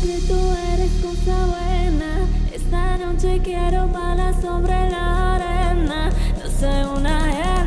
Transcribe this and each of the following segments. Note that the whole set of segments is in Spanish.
que tú eres cosa buena. Esta noche quiero balas sobre la arena. No sé una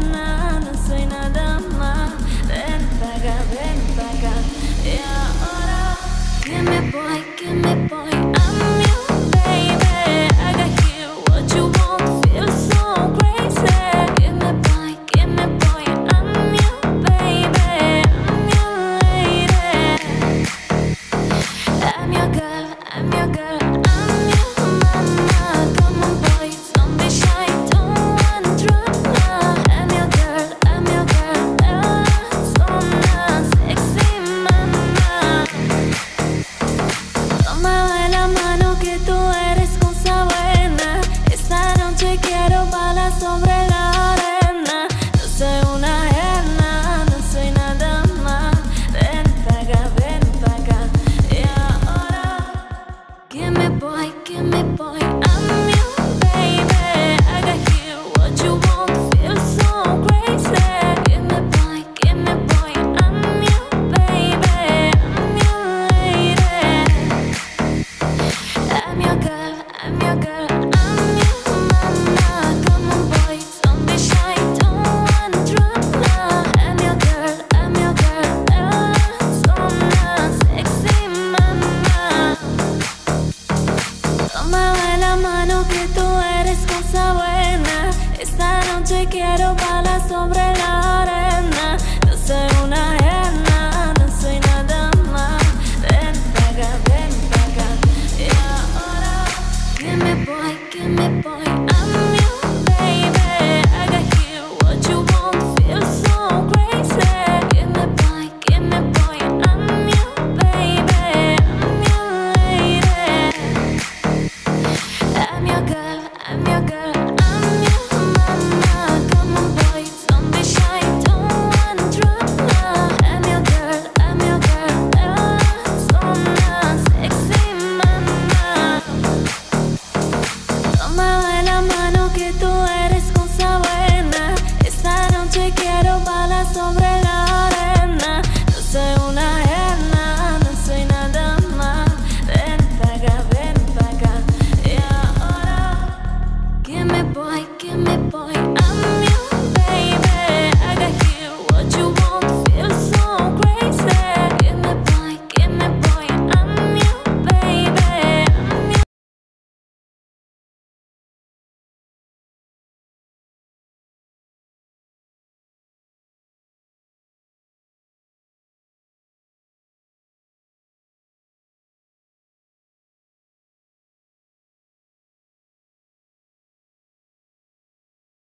Esta noche quiero balas sobre